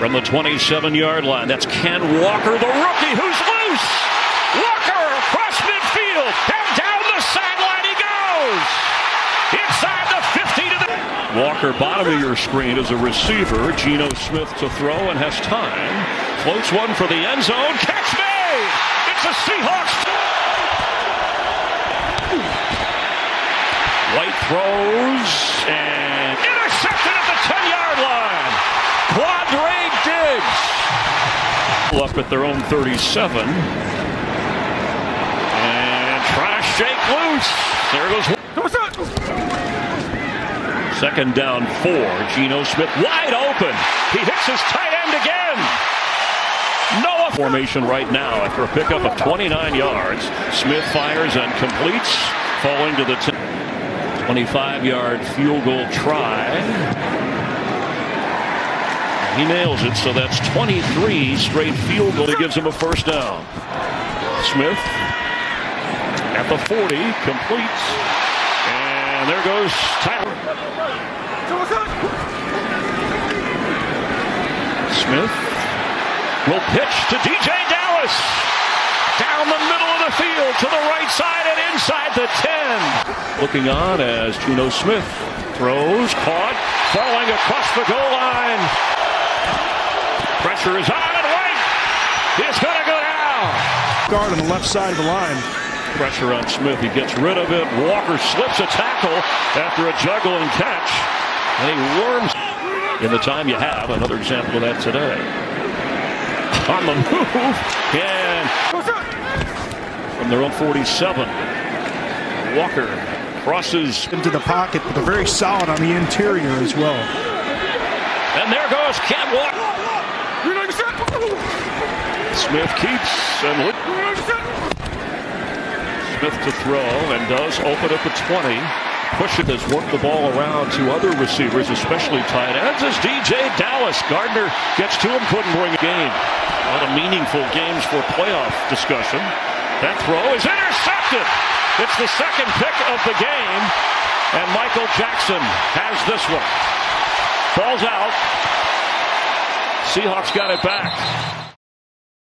From the 27 yard line, that's Ken Walker, the rookie, who's loose. Walker across midfield, and down the sideline he goes. Inside the 50 to the. Walker, bottom of your screen, is a receiver. Geno Smith to throw and has time. Floats one for the end zone. Catch made! It's a Seahawks. White throws and Up at their own 37. And trying to shake loose. There goes. Second down four. Geno Smith wide open. He hits his tight end again. Noah formation right now after a pickup of 29 yards. Smith fires and completes, falling to the 25 yard field goal try. He nails it, so that's 23 straight field goal. He gives him a first down. Smith at the 40 completes. And there goes Tyler. Smith will pitch to DJ Dallas. Down the middle of the field to the right side and inside the 10. Looking on as Geno Smith throws, caught, falling across the goal line. Pressure is on and White is going to go down. Guard on the left side of the line. Pressure on Smith. He gets rid of it. Walker slips a tackle after a juggling catch. And he worms in the time you have. Another example of that today. On the move. And from their own 47. Walker crosses into the pocket, but they're very solid on the interior as well. And there goes Ken Walker. Smith keeps and Smith to throw and does open up the 20. Push it has worked the ball around to other receivers, especially tight ends, as DJ Dallas. Gardner gets to him, couldn't bring a game. A lot of meaningful games for playoff discussion. That throw is intercepted. It's the second pick of the game, and Michael Jackson has this one. Ball's out. Seahawks got it back.